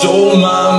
stole my